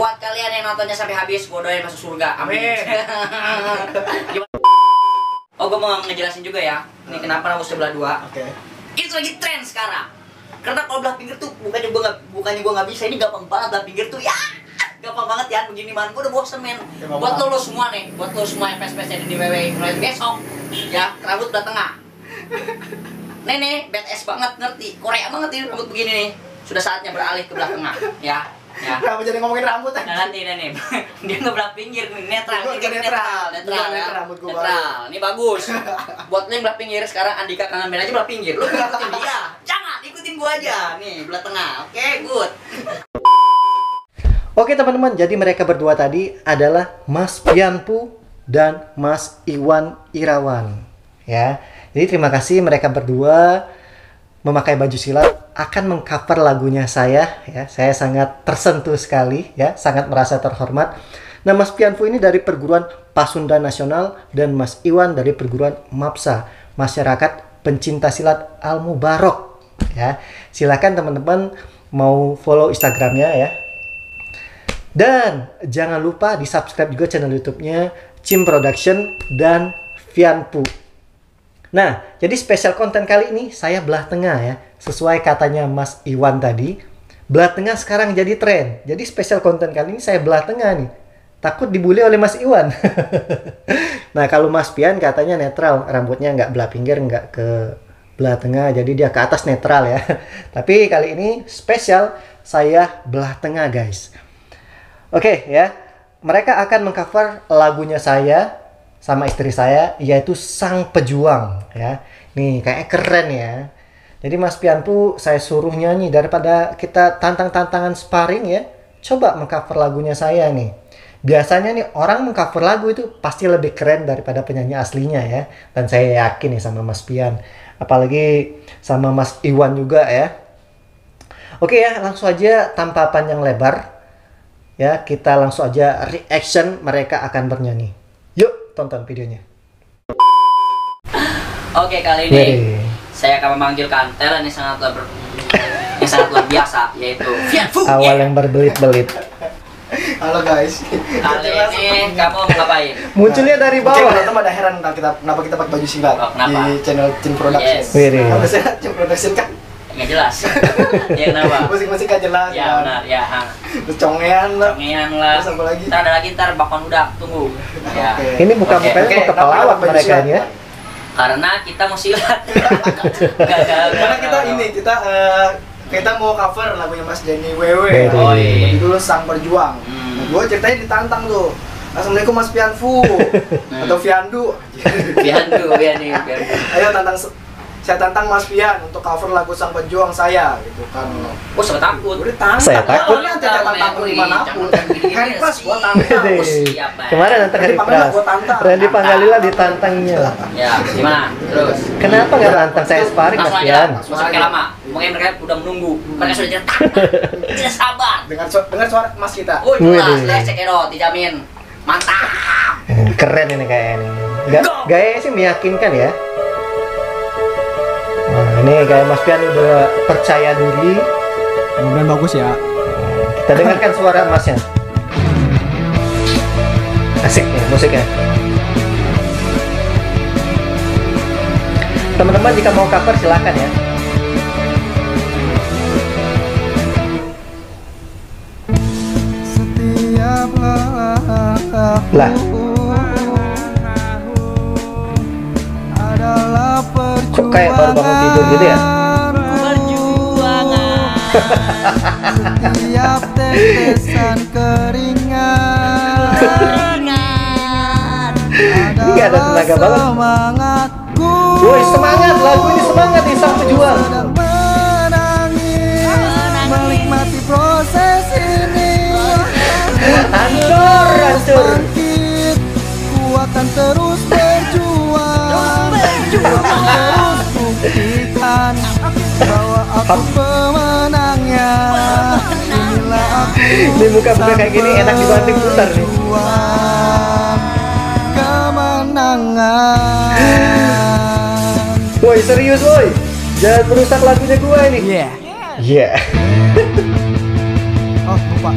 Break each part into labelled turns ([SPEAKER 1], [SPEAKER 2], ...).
[SPEAKER 1] Buat kalian yang nontonnya sampai habis, gue doain masuk surga. Amin. Oh, gue mau ngejelasin juga ya. Ini kenapa rambut sebelah dua.
[SPEAKER 2] Oke.
[SPEAKER 1] Itu lagi tren sekarang. Karena kalau belah pinggir tuh bukannya gue nggak bukannya gue nggak bisa ini gampang banget belah pinggir tuh ya gampang banget ya begini man gue udah bosen men
[SPEAKER 2] Gampang
[SPEAKER 1] buat lo, semua nih buat lo semua yang fans-fans yang di WW mulai besok ya rambut udah tengah Nenek, badass banget ngerti Korea banget ini rambut begini nih sudah saatnya beralih ke belah tengah ya ya
[SPEAKER 2] Kenapa jadi ngomongin rambut
[SPEAKER 1] Nah,
[SPEAKER 2] aja?
[SPEAKER 1] nanti nih, dia nggak belah pinggir nih, netral,
[SPEAKER 2] nggak
[SPEAKER 1] netral,
[SPEAKER 2] netral.
[SPEAKER 1] netral,
[SPEAKER 2] Gua
[SPEAKER 1] ya.
[SPEAKER 2] netral, rambut gua
[SPEAKER 1] netral. Ini bagus. Buat yang belah pinggir sekarang Andika kangen band aja belah pinggir. Lo ikutin dia, jangan ikutin gua aja. Nih belah tengah, oke, good.
[SPEAKER 3] Oke teman-teman, jadi mereka berdua tadi adalah Mas Pianpu dan Mas Iwan Irawan. Ya, jadi terima kasih mereka berdua memakai baju silat akan mengcover lagunya saya. Ya, saya sangat tersentuh sekali, ya, sangat merasa terhormat. Nah, Mas Pianpu ini dari perguruan Pasundan Nasional dan Mas Iwan dari perguruan MAPSA, Masyarakat Pencinta Silat Al Mubarok. Ya, silakan teman-teman mau follow Instagramnya ya, dan jangan lupa di subscribe juga channel YouTube-nya Cim Production dan Vianpu. Nah, jadi spesial konten kali ini saya belah tengah ya. Sesuai katanya Mas Iwan tadi, belah tengah sekarang jadi tren. Jadi spesial konten kali ini saya belah tengah nih. Takut dibully oleh Mas Iwan. nah, kalau Mas Pian katanya netral, rambutnya nggak belah pinggir, nggak ke belah tengah, jadi dia ke atas netral ya. Tapi kali ini spesial saya belah tengah guys. Oke ya, mereka akan mengcover lagunya saya sama istri saya yaitu Sang Pejuang ya. Nih kayak keren ya. Jadi Mas Pianpu saya suruh nyanyi daripada kita tantang-tantangan sparring ya. Coba mengcover lagunya saya nih. Biasanya nih orang mengcover lagu itu pasti lebih keren daripada penyanyi aslinya ya. Dan saya yakin nih sama Mas Pian. Apalagi sama Mas Iwan juga ya. Oke ya, langsung aja tanpa panjang lebar ya kita langsung aja reaction mereka akan bernyanyi tonton videonya
[SPEAKER 1] Oke, kali ini
[SPEAKER 3] Wih.
[SPEAKER 1] saya akan memanggilkan talent yang sangat luar yang sangat luar biasa yaitu Vianfu.
[SPEAKER 3] awal yang berbelit-belit
[SPEAKER 2] Halo guys.
[SPEAKER 1] Kali ini kamu ngapain?
[SPEAKER 3] munculnya dari
[SPEAKER 2] Mungkin
[SPEAKER 3] bawah
[SPEAKER 2] teman-teman ada heran tentang kita kenapa kita pakai baju silat
[SPEAKER 1] Oh, kenapa?
[SPEAKER 2] di channel Cin Production.
[SPEAKER 1] Yes.
[SPEAKER 3] Wih.
[SPEAKER 2] Kalau saya Cin Production kan
[SPEAKER 1] Nggak jelas. ya kenapa?
[SPEAKER 2] musik-musik kan jelas
[SPEAKER 1] Ya
[SPEAKER 2] kan.
[SPEAKER 1] benar, ya. ha.
[SPEAKER 2] Terus congean lah.
[SPEAKER 1] Ngean lah.
[SPEAKER 2] Terus apa lagi?
[SPEAKER 1] Ntar ada lagi ntar bakwan udah tunggu. Ya.
[SPEAKER 2] Oke.
[SPEAKER 3] ini bukan mau
[SPEAKER 2] kenapa
[SPEAKER 3] kepalawat
[SPEAKER 2] pakai baju
[SPEAKER 3] mereka ini ya
[SPEAKER 1] Karena kita mau silat.
[SPEAKER 2] Karena kita ini kita eh, kita mau cover lagunya Mas Jenny Wewe.
[SPEAKER 1] Oh, iya.
[SPEAKER 2] Judul Sang Berjuang.
[SPEAKER 1] Hmm.
[SPEAKER 2] Nah, gue ceritanya ditantang tuh. Assalamualaikum Mas Pianfu atau Viandu.
[SPEAKER 1] Biandu, Biandu, Biandu.
[SPEAKER 2] Ayo tantang saya tantang Mas Pian untuk cover lagu Sang Pejuang saya gitu kan.
[SPEAKER 1] Oh, sempat takut.
[SPEAKER 2] Gue ditantang.
[SPEAKER 3] Saya takut.
[SPEAKER 2] Nanti saya tantang
[SPEAKER 1] Wih,
[SPEAKER 2] di
[SPEAKER 1] mana pun.
[SPEAKER 2] Hari Pras gua tantang.
[SPEAKER 3] Wede.
[SPEAKER 1] siap, Bang.
[SPEAKER 3] kemarin nantang hari
[SPEAKER 2] tantang.
[SPEAKER 3] Randy Pangalila ditantangnya
[SPEAKER 1] Ya, gimana? Terus.
[SPEAKER 3] kenapa nggak nantang saya sparring Mas
[SPEAKER 1] langsung pakai lama. Mungkin mereka udah menunggu. Mereka sudah cetak. Tidak sabar.
[SPEAKER 2] Dengar dengar suara Mas kita.
[SPEAKER 1] Oh, jelas. Lecek Edo, dijamin. Mantap.
[SPEAKER 3] Hmm, keren ini kayaknya gaya sih meyakinkan ya ini kayak Mas Pian udah percaya diri
[SPEAKER 4] Mudah-mudahan bagus ya.
[SPEAKER 3] Kita dengarkan suara emasnya. Asik nih musiknya. Teman-teman jika mau cover silakan ya.
[SPEAKER 4] Setiap
[SPEAKER 3] Lah, kayak baru bangun tidur gitu ya?
[SPEAKER 4] Setiap tetesan keringat.
[SPEAKER 3] Ini nggak ada tenaga banget. Woi semangat, lagu ini semangat nih
[SPEAKER 4] pemenangnya. Aku.
[SPEAKER 3] Ini muka-muka kayak gini enak dibanting putar nih.
[SPEAKER 4] Kemenangan.
[SPEAKER 3] Woi serius woi, jangan merusak lagunya gua ini.
[SPEAKER 4] Yeah.
[SPEAKER 3] Iya.
[SPEAKER 4] Oh lupa.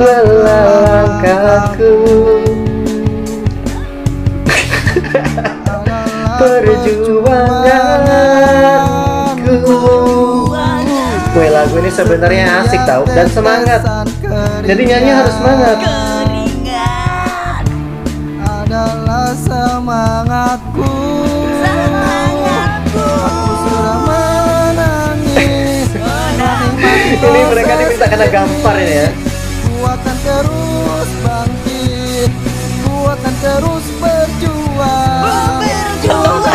[SPEAKER 3] Lelah langkahku ini sebenarnya asik tau dan semangat. Jadi nyanyi harus semangat.
[SPEAKER 1] Keringat.
[SPEAKER 4] Adalah semangatku.
[SPEAKER 1] Semangatku.
[SPEAKER 4] Aku sudah menangis.
[SPEAKER 3] Ini mereka diminta kena gampar ini ya.
[SPEAKER 4] Ku akan terus bangkit. Ku akan terus berjuang. Akan terus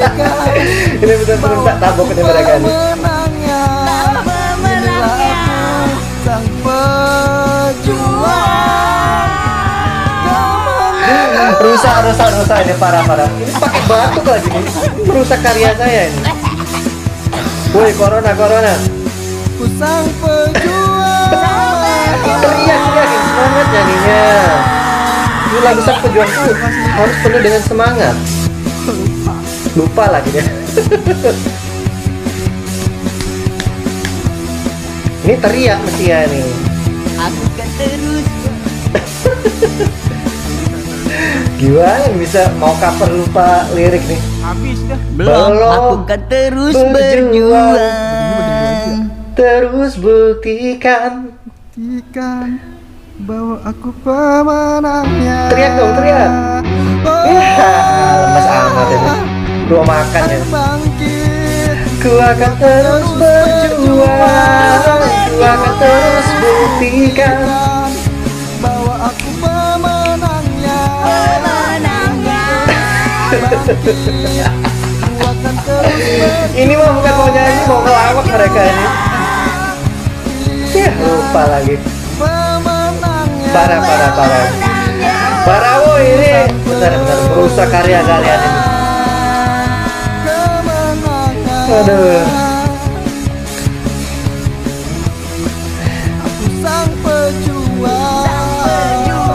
[SPEAKER 3] Ini benar-benar tak tabok ini mereka nih Rusak, rusak, ini parah-parah Ini pakai batuk lagi nih. Merusak karya saya ini. Woi corona, corona.
[SPEAKER 4] Ku sang pejuang
[SPEAKER 3] Teriak, teriakin semangat nyanyinya. Ini lagu sang pejuang tuh harus penuh dengan semangat. Lupa lagi dia. Ini teriak mesti ya nih.
[SPEAKER 1] Aku kan terus
[SPEAKER 3] Gimana nih bisa mau cover lupa lirik nih?
[SPEAKER 1] Belum,
[SPEAKER 3] Belum.
[SPEAKER 1] aku kan terus
[SPEAKER 3] Berjuang.
[SPEAKER 1] berjuang.
[SPEAKER 3] Terus buktikan.
[SPEAKER 4] Buktikan bahwa aku pemenangnya.
[SPEAKER 3] Teriak dong, teriak.
[SPEAKER 4] oh,
[SPEAKER 3] Ya, lemas amat ini Belum makan ya.
[SPEAKER 4] Bangkit.
[SPEAKER 3] Ku akan terus berjuang. Ku akan terus buktikan.
[SPEAKER 4] Kan bahwa aku pemenangnya
[SPEAKER 3] Ini mah bukan mau nyanyi, mau ngelawak mereka ini. Ya, lupa lagi. Parah, parah, parah. Parah woy ini. Benar-benar merusak karya kalian ini. Aduh.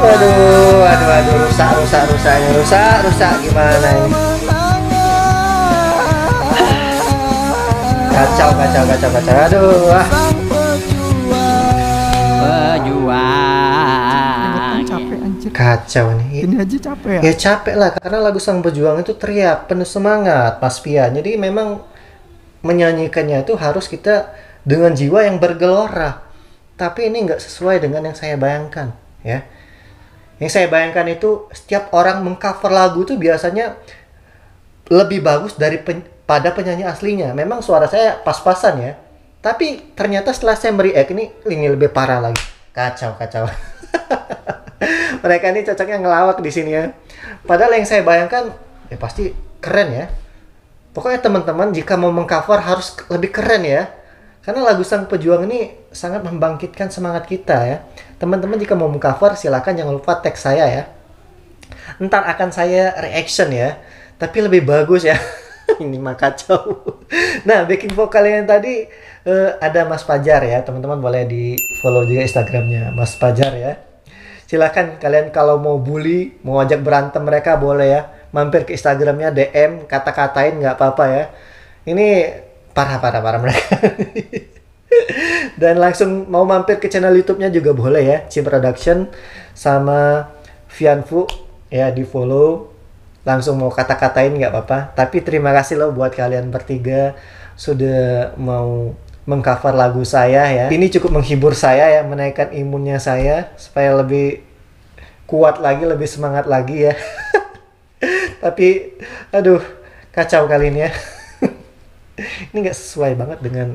[SPEAKER 3] Aduh, aduh, aduh, rusak, rusak, rusak ini. Rusak, rusak, gimana ini? Kacau, kacau, kacau, kacau. Aduh, ah
[SPEAKER 4] Sang pejuang.
[SPEAKER 1] Pejuang
[SPEAKER 4] Capek anjir.
[SPEAKER 3] Kacau nih.
[SPEAKER 4] Ini aja capek ya?
[SPEAKER 3] Ya capek lah karena lagu Sang Pejuang itu teriak penuh semangat Mas Pian. Jadi memang menyanyikannya itu harus kita dengan jiwa yang bergelora. Tapi ini nggak sesuai dengan yang saya bayangkan ya. Yang saya bayangkan itu setiap orang mengcover lagu itu biasanya lebih bagus dari pen- pada penyanyi aslinya. Memang suara saya pas-pasan ya. Tapi ternyata setelah saya mereact ini ini lebih parah lagi. Kacau, kacau. Mereka ini cocoknya ngelawak di sini ya. Padahal yang saya bayangkan ya pasti keren ya. Pokoknya teman-teman jika mau mengcover harus lebih keren ya. Karena lagu Sang Pejuang ini sangat membangkitkan semangat kita ya. Teman-teman jika mau mengcover silakan jangan lupa tag saya ya. Ntar akan saya reaction ya. Tapi lebih bagus ya. ini mah kacau. Nah, backing vokal yang tadi eh, ada Mas Pajar ya. Teman-teman boleh di follow juga Instagramnya Mas Pajar ya. Silakan kalian kalau mau bully, mau ajak berantem mereka boleh ya. Mampir ke Instagramnya DM, kata-katain nggak apa-apa ya. Ini parah-parah parah mereka. Dan langsung mau mampir ke channel YouTube-nya juga boleh ya, Cim Production sama Vianfu ya di follow. Langsung mau kata-katain nggak apa-apa. Tapi terima kasih loh buat kalian bertiga sudah mau mengcover lagu saya ya. Ini cukup menghibur saya ya, menaikkan imunnya saya supaya lebih kuat lagi, lebih semangat lagi ya. Tapi aduh, kacau kali ini ya. ini nggak sesuai banget dengan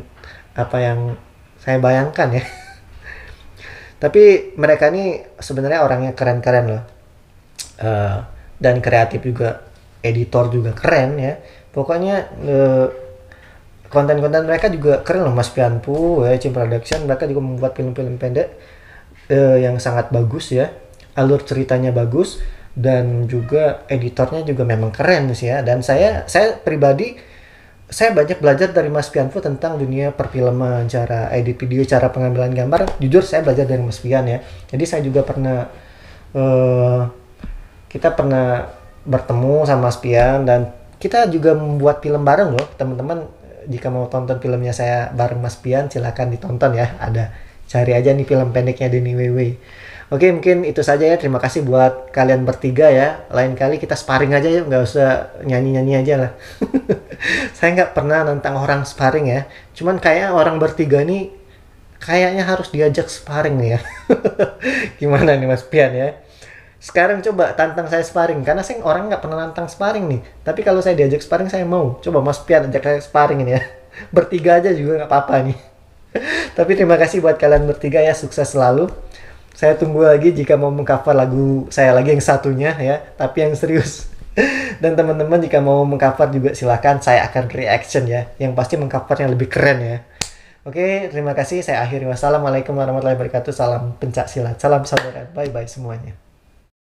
[SPEAKER 3] apa yang saya bayangkan ya. Tapi mereka ini sebenarnya orangnya keren-keren loh. Eh, dan kreatif juga, editor juga keren ya. Pokoknya eh, konten-konten mereka juga keren loh Mas Pianpu ya Cim Production mereka juga membuat film-film pendek eh, yang sangat bagus ya alur ceritanya bagus dan juga editornya juga memang keren sih ya dan saya saya pribadi saya banyak belajar dari Mas Pianfu tentang dunia perfilman cara edit video cara pengambilan gambar jujur saya belajar dari Mas Pian ya jadi saya juga pernah eh, kita pernah bertemu sama Mas Pian dan kita juga membuat film bareng loh teman-teman jika mau tonton filmnya saya bareng Mas Pian silahkan ditonton ya ada Cari aja nih film pendeknya Denny Wewe. Oke, mungkin itu saja ya. Terima kasih buat kalian bertiga ya. Lain kali kita sparring aja ya, nggak usah nyanyi-nyanyi aja lah. Saya nggak pernah nantang orang sparring ya. Cuman kayak orang bertiga nih kayaknya harus diajak sparring nih ya. Gimana nih Mas Pian ya? Sekarang coba tantang saya sparring karena saya orang nggak pernah nantang sparring nih. Tapi kalau saya diajak sparring saya mau. Coba Mas Pian ajak saya sparring ini ya. Bertiga aja juga nggak apa-apa nih. Tapi terima kasih buat kalian bertiga ya sukses selalu. Saya tunggu lagi jika mau mengcover lagu saya lagi yang satunya ya, tapi yang serius. Dan teman-teman jika mau mengcover juga silakan saya akan reaction ya. Yang pasti mengcover yang lebih keren ya. Oke, terima kasih. Saya akhiri. Wassalamualaikum warahmatullahi wabarakatuh. Salam pencak silat. Salam saudara. Bye bye semuanya.